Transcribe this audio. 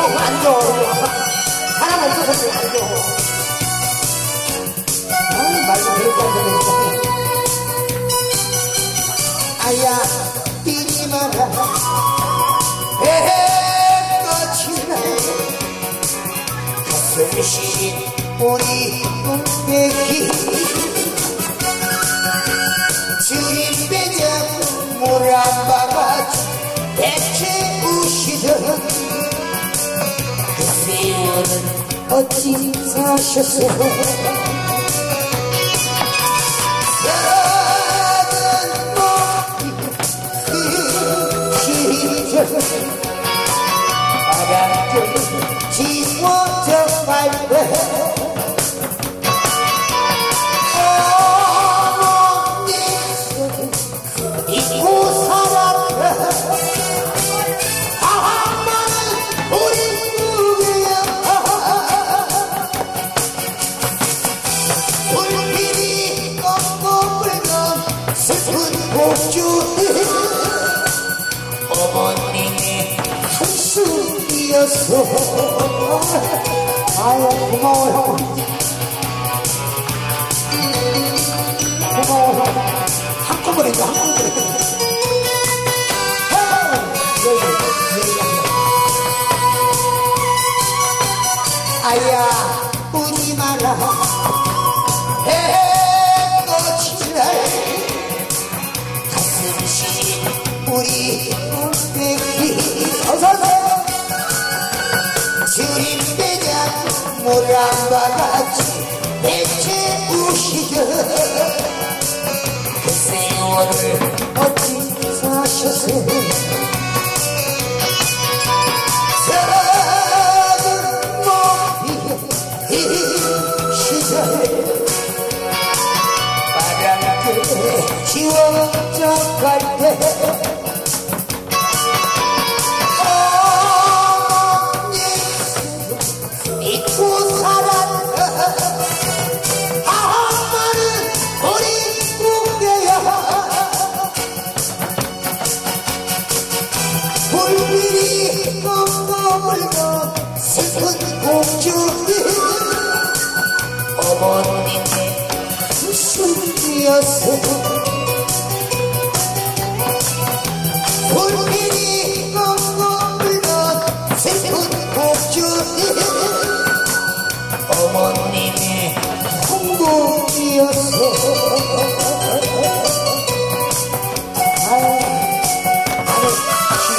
알죠 사람 없어서 알죠 아 말도 되게 안 되니까 아야 뛰지 마라 해끝이나 가슴 시린 우리 꿈깨기 주님 배장 물안바가지 대체 우시던 그 어찌 사셨어 지워져 곡주 어머님의 한숨이었어 아유 고마워요. 고마워요. 한꺼번에 줘 한꺼번에. 아야 우지 마라. 해꽃 우리 꿈대기 어서오세요. 주림 대장 모란바같이 대체 우시던 그 세월을 어찌 사셨어요? 작은 머리에 이 시절에 바람에 지워져 갈때 어머님